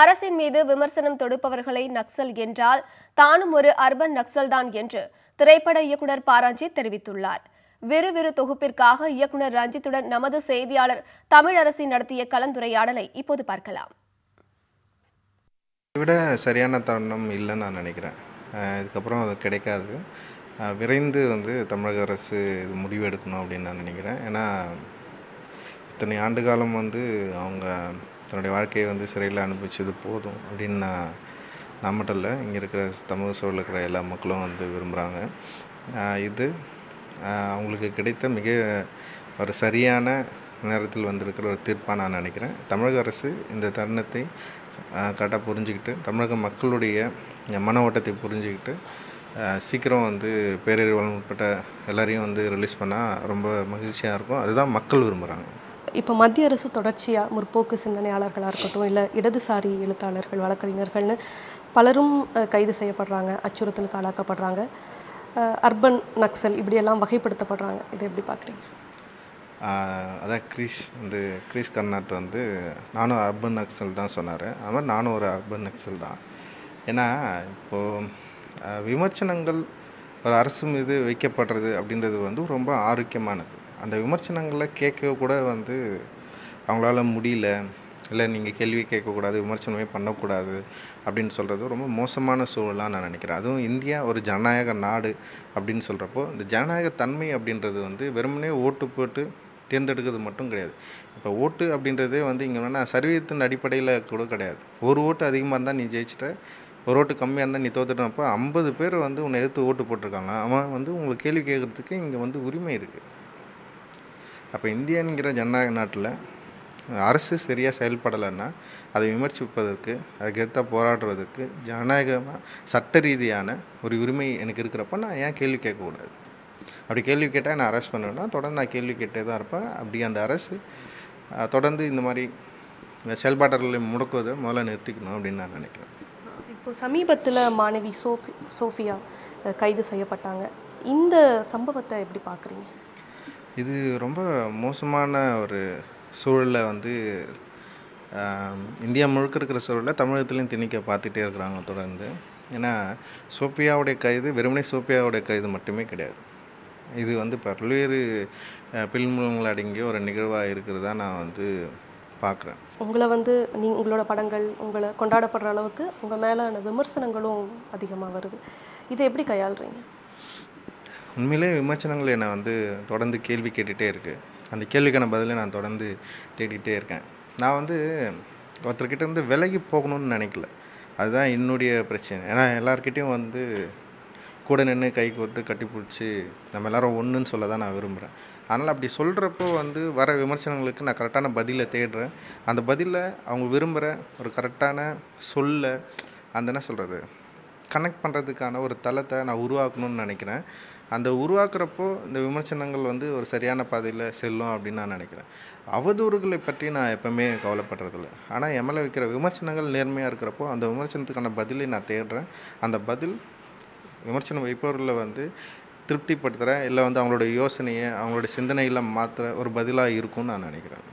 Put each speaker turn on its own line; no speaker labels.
அரசின் மீது விமர்சனம் தொடுப்பவர்களை நக்சல் என்றால் தானும் ஒரு அர்பன் நக்சல் தான் என்று திரைப்பட இயக்குனர் பாராஞ்சித் தெரிவித்துள்ளார். விறுவிறு தொகுப்பிற்காக இயக்குனர் ரஞ்சித்துடன் நமது செய்தியாளர் தமிழரசி நடத்திய கலந்துரையாடலை இப்போது பார்க்கலாம்.
விட சரியான தருணம் இல்லைன்னு நான் நினைக்கிறேன். இதுக்கப்புறம் அது கிடைக்காது. விரைந்து வந்து தமிழக அரசு இது முடிவு எடுக்கணும் அப்படின்னு நான் நினைக்கிறேன். ஏன்னா இத்தனை ஆண்டு காலம் வந்து அவங்க தன்னுடைய வாழ்க்கையை வந்து சிறையில் அனுபவிச்சது போதும் அப்படின்னு நான் நான் மட்டும் இல்லை இங்கே இருக்கிற தமிழ் சூழலில் இருக்கிற எல்லா மக்களும் வந்து விரும்புகிறாங்க இது அவங்களுக்கு கிடைத்த மிக ஒரு சரியான நேரத்தில் வந்திருக்கிற ஒரு தீர்ப்பாக நான் நினைக்கிறேன். தமிழக அரசு இந்த தருணத்தை கரெக்டாக புரிஞ்சுக்கிட்டு தமிழக மக்களுடைய மன ஓட்டத்தை புரிஞ்சுக்கிட்டு சீக்கிரம் வந்து பேரறிவாளன் உட்பட்ட எல்லாரையும் வந்து ரிலீஸ் பண்ணால் ரொம்ப மகிழ்ச்சியாக இருக்கும். அதுதான் மக்கள் விரும்புகிறாங்க
இப்போ மத்திய அரசு தொடர்ச்சியாக முற்போக்கு சிந்தனையாளர்களாக இருக்கட்டும் இல்லை இடதுசாரி எழுத்தாளர்கள் வழக்கறிஞர்கள்னு பலரும் கைது செய்யப்படுறாங்க அச்சுறுத்தலுக்கு ஆளாக்கப்படுறாங்க. அர்பன் நக்சல் இப்படியெல்லாம் வகைப்படுத்தப்படுறாங்க. இதை எப்படி பார்க்குறீங்க?
அதான் கிரீஷ் வந்து கிரீஷ் கர்நாட் வந்து நானும் அர்பன் நக்சல் தான் சொன்னார். அது மாதிரி நானும் ஒரு அர்பன் நக்சல் தான். ஏன்னா இப்போது விமர்சனங்கள் ஒரு அரசு மீது வைக்கப்படுறது அப்படின்றது வந்து ரொம்ப ஆரோக்கியமானது. அந்த விமர்சனங்களை கேட்க கூட வந்து அவங்களால முடியல. இல்லை நீங்கள் கேள்வி கேட்கக்கூடாது விமர்சனமே பண்ணக்கூடாது அப்படின்னு சொல்கிறது ரொம்ப மோசமான சூழலாக நான் நினைக்கிறேன். அதுவும் இந்தியா ஒரு ஜனநாயக நாடு அப்படின்னு சொல்கிறப்போ இந்த ஜனநாயக தன்மை அப்படின்றது வந்து வெறுமனே ஓட்டு போட்டு தேர்ந்தெடுக்கிறது மட்டும் கிடையாது. இப்போ ஓட்டு அப்படின்றதே வந்து இங்கே வேணால் சர்வீதத்தின் அடிப்படையில் கூட கிடையாது. ஒரு ஓட்டு அதிகமாக இருந்தால் நீ ஜெயிச்சிட்ட ஒரு ஓட்டு கம்மியாக இருந்தால் நீ தோத்துட்டப்போ ஐம்பது பேர் வந்து உன்னை எதிர்த்து ஓட்டு போட்டிருக்காங்க. அவன் வந்து உங்களுக்கு கேள்வி கேட்குறதுக்கு இங்கே வந்து உரிமை இருக்குது அப்போ இந்தியாங்கிற ஜனநாயக நாட்டில் அரசு சரியாக செயல்படலைன்னா அதை விமர்சிப்பதற்கு அதுக்கேற்ற போராடுறதுக்கு ஜனநாயகமாக சட்ட ரீதியான ஒரு உரிமை எனக்கு இருக்கிறப்ப நான் ஏன் கேள்வி கேட்கக்கூடாது? அப்படி கேள்வி கேட்டால் நான் அரெஸ்ட் பண்ணுவேன்னா தொடர்ந்து நான் கேள்வி கேட்டே தான் இருப்பேன். அப்படி அந்த அரசு தொடர்ந்து இந்த மாதிரி செயல்பாடுகளை முடக்குவதை முதல்ல நிறுத்திக்கணும் அப்படின்னு நான் நினைக்கிறேன்.
இப்போ சமீபத்தில் மாணவி சோஃபி சோஃபியா கைது செய்யப்பட்டாங்க. இந்த சம்பவத்தை எப்படி பார்க்குறீங்க
இது ரொம்ப மோசமான ஒரு சூழலில் வந்து இந்தியா முழுக்க இருக்கிற சூழலை தமிழகத்துலேயும் திணிக்க பார்த்துட்டே இருக்கிறாங்க தொடர்ந்து. ஏன்னா சோபியாவுடைய கைது வெறுமனே சோபியாவுடைய கைது மட்டுமே கிடையாது. இது வந்து பல்வேறு அஹ், அடங்கிய ஒரு நிகழ்வாக இருக்கிறதா நான் வந்து பார்க்குறேன்.
உங்களை வந்து நீ உங்களோட படங்கள் உங்களை கொண்டாடப்படுற அளவுக்கு உங்கள் மேலான விமர்சனங்களும் அதிகமாக வருது. இதை எப்படி கையாளுறீங்க?
உண்மையிலே விமர்சனங்கள் என்னை வந்து தொடர்ந்து கேள்வி கேட்டுகிட்டே இருக்குது அந்த கேள்விக்கான பதிலை நான் தொடர்ந்து தேடிட்டே இருக்கேன். நான் வந்து ஒருத்தர்கிட்ட இருந்து விலகி போகணும்னு நினைக்கல. அதுதான் என்னுடைய பிரச்சனை. ஏன்னா எல்லாருக்கிட்டேயும் வந்து கூட நின்று கை கொடுத்து கட்டி பிடிச்சி நம்ம எல்லாரும் ஒன்றுன்னு சொல்ல தான் நான் விரும்புகிறேன் அதனால் அப்படி சொல்கிறப்போ வந்து வர விமர்சனங்களுக்கு நான் கரெக்டான பதிலை தேடுறேன். அந்த பதிலை அவங்க விரும்புகிற ஒரு கரெக்டான சொல்ல அந்த என்ன சொல்கிறது கனெக்ட் பண்ணுறதுக்கான ஒரு தளத்தை நான் உருவாக்கணும்னு நினைக்கிறேன். அந்த உருவாக்குறப்போ இந்த விமர்சனங்கள் வந்து ஒரு சரியான பாதையில் செல்லும் அப்படின்னு நான் நினைக்கிறேன். அவதூறுகளை பற்றி நான் எப்போவுமே கவலைப்படுறதில்ல. ஆனால் எம்எல்ஏ வைக்கிற விமர்சனங்கள் நேர்மையாக இருக்கிறப்போ அந்த விமர்சனத்துக்கான பதிலை நான் தேடுறேன். அந்த பதில் விமர்சனம் வைப்பவர்களை வந்து திருப்திப்படுத்துகிற இல்லை வந்து அவங்களோட யோசனையை அவங்களோட சிந்தனைகளை மாற்றுற ஒரு பதிலாக இருக்கும்னு நான் நினைக்கிறேன்.